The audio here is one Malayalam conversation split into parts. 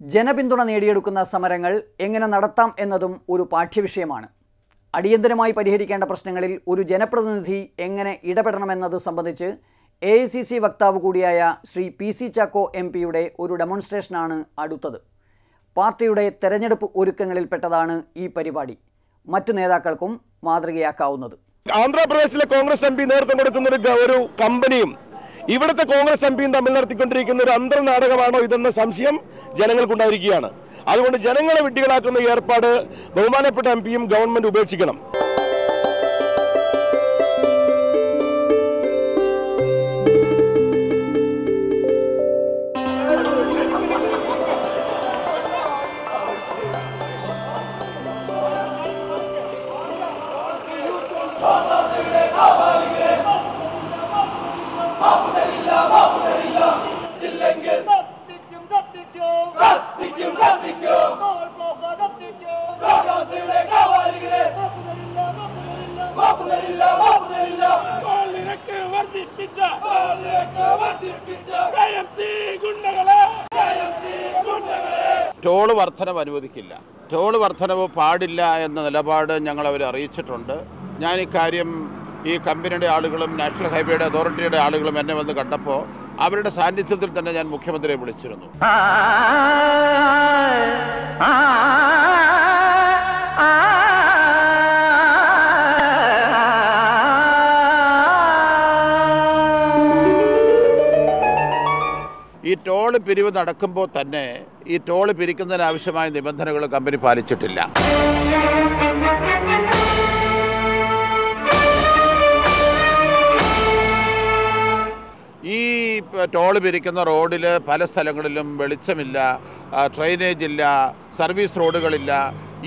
ജനപിന്തുണ നേടിയെടുക്കുന്ന സമരങ്ങൾ എങ്ങനെ നടത്താം എന്നതും ഒരു പാഠ്യവിഷയമാണ്. അടിയന്തരമായി പരിഹരിക്കേണ്ട പ്രശ്നങ്ങളിൽ ഒരു ജനപ്രതിനിധി എങ്ങനെ ഇടപെടണമെന്നത് സംബന്ധിച്ച് എ ഐ സി സി വക്താവ് കൂടിയായ Shri P C Chacko M പിയുടെ ഒരു ഡെമോൺസ്ട്രേഷനാണ് അടുത്തത്. പാർട്ടിയുടെ തെരഞ്ഞെടുപ്പ് ഒരുക്കങ്ങളിൽപ്പെട്ടതാണ് ഈ പരിപാടി. മറ്റു നേതാക്കൾക്കും മാതൃകയാക്കാവുന്നത്. ആന്ധ്രാപ്രദേശിലെ കോൺഗ്രസ് എം പി നേതൃത്വം കൊടുക്കുന്ന ഒരു കമ്പനിയും ഇവിടുത്തെ കോൺഗ്രസ് എം പിയും തമ്മിൽ നടത്തിക്കൊണ്ടിരിക്കുന്ന ഒരു അന്തർനാടകമാണോ ഇതെന്ന സംശയം ജനങ്ങൾക്കുണ്ടായിരിക്കുകയാണ്. അതുകൊണ്ട് ജനങ്ങളെ വിഡ്ഢികളാക്കുന്ന ഏർപ്പാട് ബഹുമാനപ്പെട്ട എം പിയും ഗവൺമെന്റ് ഉപേക്ഷിക്കണം. വർദ്ധിപ്പിച്ച ഗുണ്ടകളെ ടോൾ വർധനവ് അനുവദിക്കില്ല ടോൾ വർധനവ് പാടില്ല എന്ന നിലപാട് ഞങ്ങൾ അവരെ അറിയിച്ചിട്ടുണ്ട് ഞാൻ ഇക്കാര്യം ഈ കമ്പനിയുടെ ആളുകളും നാഷണൽ ഹൈവേയുടെ അതോറിറ്റിയുടെ ആളുകളും എന്നെ വന്ന് കണ്ടപ്പോൾ അവരുടെ സാന്നിധ്യത്തിൽ തന്നെ ഞാൻ മുഖ്യമന്ത്രിയെ വിളിച്ചിരുന്നു ടോൾ പിരിവ് നടക്കുമ്പോൾ തന്നെ ഈ ടോൾ പിരിക്കുന്നതിനാവശ്യമായ നിബന്ധനകൾ കമ്പനി പാലിച്ചിട്ടില്ല. ഈ ടോൾ പിരിക്കുന്ന റോഡിൽ പല സ്ഥലങ്ങളിലും വെളിച്ചമില്ല ഡ്രെയിനേജ് ഇല്ല സർവീസ് റോഡുകളില്ല.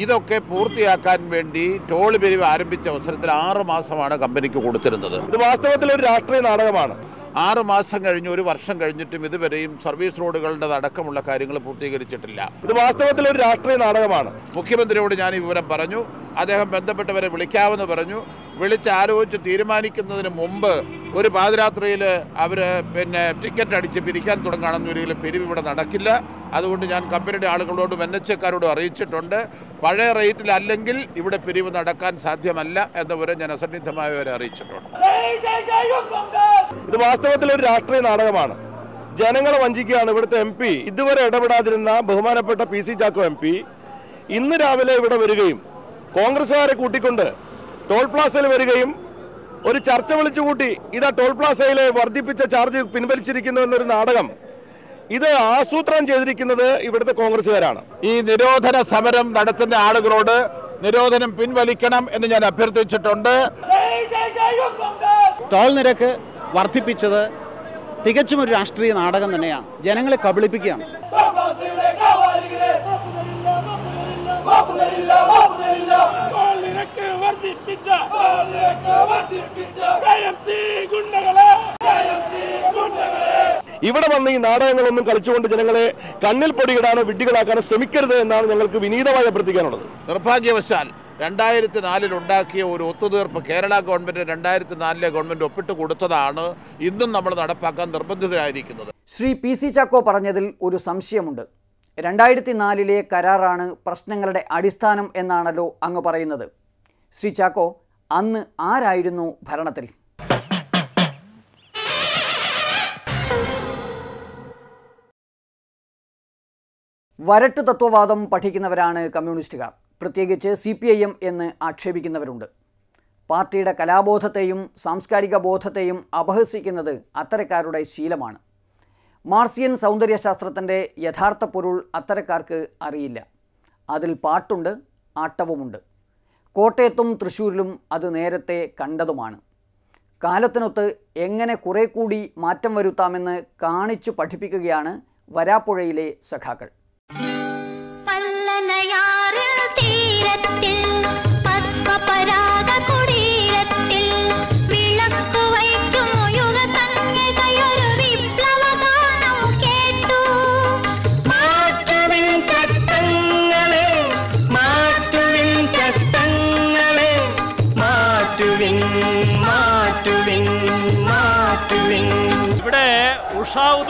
ഇതൊക്കെ പൂർത്തിയാക്കാൻ വേണ്ടി ടോൾ പിരിവ് ആരംഭിച്ച അവസരത്തിൽ ആറ് മാസമാണ് കമ്പനിക്ക് കൊടുത്തിരുന്നത്. ഇത് വാസ്തവത്തിൽ ഒരു രാഷ്ട്രീയ നാടകമാണ്. ആറ് മാസം കഴിഞ്ഞ് ഒരു വർഷം കഴിഞ്ഞിട്ടും ഇതുവരെയും സർവീസ് റോഡുകളുടെ അടക്കമുള്ള കാര്യങ്ങൾ പൂർത്തീകരിച്ചിട്ടില്ല. ഇത് വാസ്തവത്തിൽ ഒരു രാഷ്ട്രീയ നാടകമാണ്. മുഖ്യമന്ത്രിയോട് ഞാൻ ഈ വിവരം പറഞ്ഞു. അദ്ദേഹം ബന്ധപ്പെട്ടവരെ വിളിക്കാമെന്ന് പറഞ്ഞു. വിളിച്ച് ആലോചിച്ച് തീരുമാനിക്കുന്നതിന് മുമ്പ് ഒരു പാതിരാത്രിയിൽ അവർ പിന്നെ ടിക്കറ്റ് അടിച്ച് പിരിക്കാൻ തുടങ്ങുകയാണെന്ന് ഒരു പിരിവ് ഇവിടെ നടക്കില്ല. അതുകൊണ്ട് ഞാൻ കമ്പനിയുടെ ആളുകളോടും എൻ എച്ച് എക്കാരോടും അറിയിച്ചിട്ടുണ്ട്. പഴയ റേറ്റിലല്ലെങ്കിൽ ഇവിടെ പിരിവ് നടക്കാൻ സാധ്യമല്ല എന്ന വിവരം ഞാൻ അറിയിച്ചിട്ടുണ്ട്. ജയ് ജയ് കോൺഗ്രസ് ഇത് വാസ്തവത്തിൽ ഒരു രാഷ്ട്രീയ നാടകമാണ്. ജനങ്ങളെ വഞ്ചിക്കുകയാണ് ഇവിടുത്തെ എം പി. ഇതുവരെ ഇടപെടാതിരുന്ന ബഹുമാനപ്പെട്ട P C Chacko M P ഇന്ന് രാവിലെ ഇവിടെ വരികയും കോൺഗ്രസ്സുകാരെ കൂട്ടിക്കൊണ്ട് ടോൾ പ്ലാസയിൽ വരികയും ഒരു ചർച്ച വിളിച്ചുകൂട്ടി. ഇതാ ടോൾ പ്ലാസയിലെ വർദ്ധിപ്പിച്ച ചാർജ് പിൻവലിച്ചിരിക്കുന്നു എന്നൊരു നാടകം. ഇത് ആസൂത്രണം ചെയ്തിരിക്കുന്നത് ഇവിടുത്തെ കോൺഗ്രസ്സുകാരാണ്. ഈ നിരോധന സമരം നടത്തുന്ന ആളുകളോട് നിരോധനം പിൻവലിക്കണം എന്ന് ഞാൻ അഭ്യർത്ഥിച്ചിട്ടുണ്ട്. ജയ് ജയ് ജയ് കോൺഗ്രസ് ടോൾ നിരക്ക് വർദ്ധിപ്പിച്ചത് തികച്ചും ഒരു രാഷ്ട്രീയ നാടകം തന്നെയാണ്. ജനങ്ങളെ കബളിപ്പിക്കുകയാണ്. നിരക്ക് വർദ്ധിപ്പിച്ച നിരക്ക് വർദ്ധിപ്പിച്ച KMC ഗുണ്ടകളെ. ഗുണ്ടകളെ ഇവിടെ വന്ന് ഈ നാടകങ്ങളൊന്നും കളിച്ചുകൊണ്ട് ജനങ്ങളെ കണ്ണിൽ പൊടിയിടാനോ വിഡ്ഢികളാക്കാനോ ശ്രമിക്കരുത് എന്നാണ് ഞങ്ങൾക്ക് വിനീതമായി അഭ്യർത്ഥിക്കാനുള്ളത്. നിർഭാഗ്യവശാൽ രണ്ടായിരത്തി നാലിൽ ഉണ്ടാക്കിയ ഒരു ഒത്തുതീർപ്പ് കേരള ഗവൺമെന്റ് രണ്ടായിരത്തി നാലിലെ ഗവൺമെന്റ് ഒപ്പിട്ട് കൊടുത്തതാണ് ഇന്നും നമ്മൾ നടപ്പാക്കാൻ നിർബന്ധിതരായിരിക്കുന്നത്. ശ്രീ പി സി ചാക്കോ പറഞ്ഞതിൽ ഒരു സംശയമുണ്ട്. രണ്ടായിരത്തി നാലിലെ കരാറാണ് പ്രശ്നങ്ങളുടെ അടിസ്ഥാനം എന്നാണല്ലോ അങ്ങ് പറയുന്നത്. ശ്രീ ചാക്കോ അന്ന് ആരായിരുന്നു ഭരണത്തിൽ? വരട്ട് തത്വവാദം പഠിക്കുന്നവരാണ് കമ്മ്യൂണിസ്റ്റുകാർ. പ്രത്യേകിച്ച് സി പി ഐ എം എന്ന് ആക്ഷേപിക്കുന്നവരുണ്ട്. പാർട്ടിയുടെ കലാബോധത്തെയും സാംസ്കാരിക ബോധത്തെയും അപഹസിക്കുന്നത് അത്തരക്കാരുടെ ശീലമാണ്. മാർസിയൻ സൗന്ദര്യശാസ്ത്രത്തിന്റെ യഥാർത്ഥ പൊരുൾ അത്തരക്കാർക്ക് അറിയില്ല. അതിൽ പാട്ടുണ്ട് ആട്ടവുമുണ്ട്. കോട്ടയത്തും തൃശ്ശൂരിലും അത് നേരത്തെ കണ്ടതുമാണ്. കാലത്തിനൊത്ത് എങ്ങനെ കുറെ കൂടി മാറ്റം വരുത്താമെന്ന് കാണിച്ചു പഠിപ്പിക്കുകയാണ് വരാപ്പുഴയിലെ സഖാക്കൾ.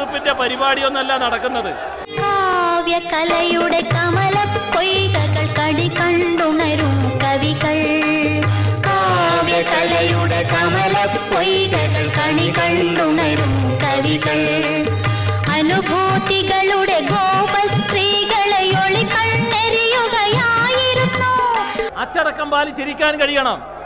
ഉഷാ പരിപാടിയൊന്നല്ല നടക്കുന്നത്. കാവ്യ കാവ്യകലയുടെ കമല പൊയ്കകൾ കടി കണ്ടുണരും കവികൾ. കാവ്യകലയുടെ കമല പൊയ്കകൾ കണി കണ്ടുണരും കവികൾ. അനുഭൂതികളുടെ ഗോപസ്ത്രീകളെ ഒളി കണ്ണെറിയുകയായിരുന്നു അച്ചടക്കം പാലിച്ചിരിക്കാൻ കഴിയണം.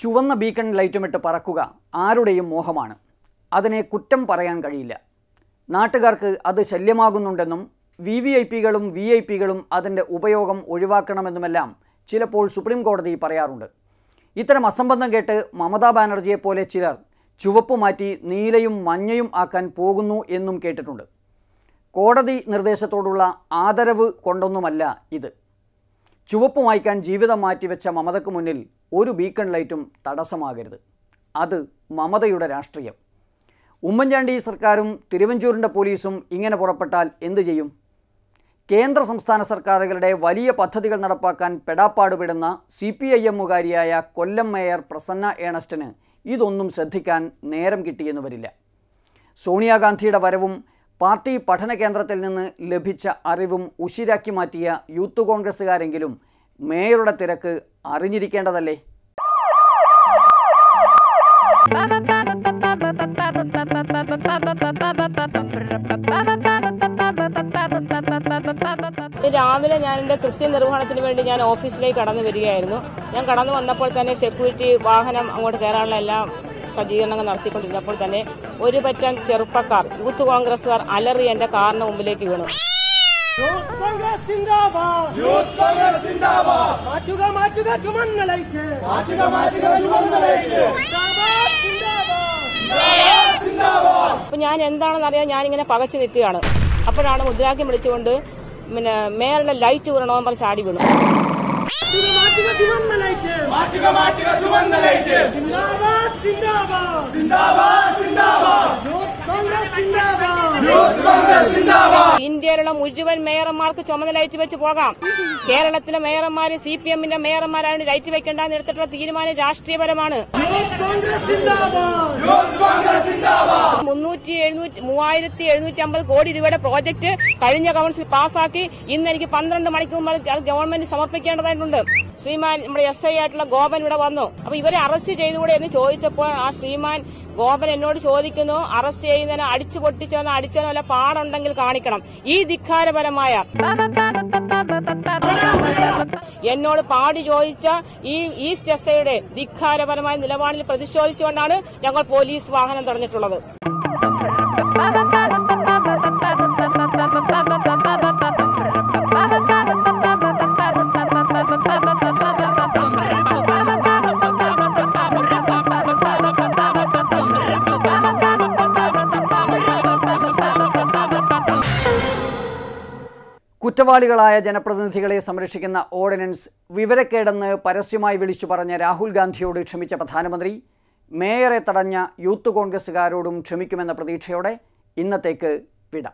ചുവന്ന ബീക്കൺ ലൈറ്റുമിട്ട് പറക്കുക ആരുടെയും മോഹമാണ്. അതിനെ കുറ്റം പറയാൻ കഴിയില്ല. നാട്ടുകാർക്ക് അത് ശല്യമാകുന്നുണ്ടെന്നും വി വി ഐ പികളും വി ഐ പികളും അതിന്റെ ഉപയോഗം ഒഴിവാക്കണമെന്നുമെല്ലാം ചിലപ്പോൾ സുപ്രീം കോടതി പറയാറുണ്ട്. ഇത്തരം അസംബന്ധം കേട്ട് മമതാ ബാനർജിയെപ്പോലെ ചിലർ ചുവപ്പ് മാറ്റി നീലയും മഞ്ഞയും ആക്കാൻ പോകുന്നു എന്നും കേട്ടിട്ടുണ്ട്. കോടതി നിർദ്ദേശത്തോടുള്ള ആദരവ് കൊണ്ടൊന്നുമല്ല ഇത്. ചുവപ്പ് മായ്ക്കാൻ ജീവിതം മാറ്റിവെച്ച മമതയ്ക്ക് മുന്നിൽ ഒരു ബീക്കൺ ലൈറ്റും തടസ്സമാകരുത്. അത് മമതയുടെ രാഷ്ട്രീയം. ഉമ്മൻചാണ്ടി സർക്കാരും തിരുവഞ്ചൂരിന്റെ പോലീസും ഇങ്ങനെ പുറപ്പെട്ടാൽ എന്തു ചെയ്യും? കേന്ദ്ര സംസ്ഥാന സർക്കാരുകളുടെ വലിയ പദ്ധതികൾ നടപ്പാക്കാൻ പെടാപ്പാടുപെടുന്ന സി പി ഐ എമ്മുകാരിയായ കൊല്ലം മേയർ പ്രസന്ന ഏണസ്റ്റിന് ഇതൊന്നും ശ്രദ്ധിക്കാൻ നേരം കിട്ടിയെന്ന് വരില്ല. സോണിയാഗാന്ധിയുടെ വരവും പാർട്ടി പഠന കേന്ദ്രത്തിൽ നിന്ന് ലഭിച്ച അറിവും ഉശിരാക്കി മാറ്റിയ യൂത്ത് കോൺഗ്രസ്സുകാരെങ്കിലും മേയറുടെ തിരക്ക് അറിഞ്ഞിരിക്കേണ്ടതല്ലേ? രാവിലെ ഞാൻ എന്റെ കൃത്യനിർവഹണത്തിന് വേണ്ടി ഞാൻ ഓഫീസിലേക്ക് കടന്നു വരികയായിരുന്നു. ഞാൻ കടന്നു വന്നപ്പോൾ തന്നെ സെക്യൂരിറ്റി വാഹനം അങ്ങോട്ട് കയറാനുള്ള എല്ലാ സജ്ജീകരണങ്ങൾ നടത്തിക്കൊണ്ടിരുന്നപ്പോൾ തന്നെ ഒരു പറ്റം ചെറുപ്പക്കാർ യൂത്ത് കോൺഗ്രസുകാർ അലറി എന്റെ കാറിന് മുമ്പിലേക്ക് വീണു. മാറ്റുക മാറ്റുക ചുമന്ന ലൈറ്റ് മാറ്റുക മാറ്റുക ചുമന്ന ലൈറ്റ് അപ്പോൾ ഞാൻ എന്താണെന്ന് അറിയാൻ ഞാനിങ്ങനെ പകച്ചു നിൽക്കുകയാണ്. അപ്പോഴാണ് മുദ്രാക്യം വിളിച്ചുകൊണ്ട് പിന്നെ മേയറുടെ ലൈറ്റ് വീണോന്ന് പറഞ്ഞ് ചാടി വീണു. മാറ്റുക ചുമന്ന ലൈറ്റ് മാറ്റുക മാറ്റുക ചുവന്ന ലൈറ്റ് 金大班金大班 ഇന്ത്യയിലുള്ള മുഴുവൻ മേയർമാർക്ക് ചുമതല ഏറ്റുവെച്ച് വെച്ച് പോകാം. കേരളത്തിലെ മേയർമാര് സി പി എമ്മിന്റെ മേയർമാരാണ് ലൈറ്റ് വെക്കേണ്ടെന്ന് എടുത്തിട്ടുള്ള തീരുമാനം രാഷ്ട്രീയപരമാണ്. മുന്നൂറ്റി എഴുന്നൂറ്റി മൂവായിരത്തി എഴുന്നൂറ്റി അമ്പത് കോടി രൂപയുടെ പ്രോജക്ട് കഴിഞ്ഞ കൗൺസിൽ പാസാക്കി ഇന്ന് എനിക്ക് പന്ത്രണ്ട് മണിക്ക് മുമ്പ് അത് ഗവൺമെന്റ് സമർപ്പിക്കേണ്ടതായിട്ടുണ്ട്. ശ്രീമാൻ നമ്മുടെ എസ് ഐ ആയിട്ടുള്ള ഗോപൻ ഇവിടെ വന്നു. അപ്പൊ ഇവരെ അറസ്റ്റ് ചെയ്തുകൂടെ എന്ന് ചോദിച്ചപ്പോൾ ആ ശ്രീമാൻ ഗോപൻ എന്നോട് ചോദിക്കുന്നു അറസ്റ്റ് ചെയ്യുന്നതിന് അടിച്ചു പൊട്ടിച്ചോന്നോ അടിച്ചോ വല്ല പാടുണ്ടെങ്കിൽ കാണിക്കണം. ഈ ധിക്കാരപരമായ എന്നോട് പാടി ചോദിച്ച ഈ ഈസ്റ്റ് എസ് ധിക്കാരപരമായ നിലപാടിൽ പ്രതിഷേധിച്ചുകൊണ്ടാണ് ഞങ്ങൾ പോലീസ് വാഹനം തടഞ്ഞിട്ടുള്ളത്. കുറ്റവാളികളായ ജനപ്രതിനിധികളെ സംരക്ഷിക്കുന്ന ഓർഡിനൻസ് വിവരക്കേടെന്ന് പരസ്യമായി വിളിച്ചു പറഞ്ഞ രാഹുൽ ഗാന്ധിയോട് ക്ഷമിച്ച പ്രധാനമന്ത്രി മേയറെ തടഞ്ഞ യൂത്ത് കോൺഗ്രസ്സുകാരോടും ക്ഷമിക്കുമെന്ന പ്രതീക്ഷയോടെ ഇന്നത്തേക്ക് വിട.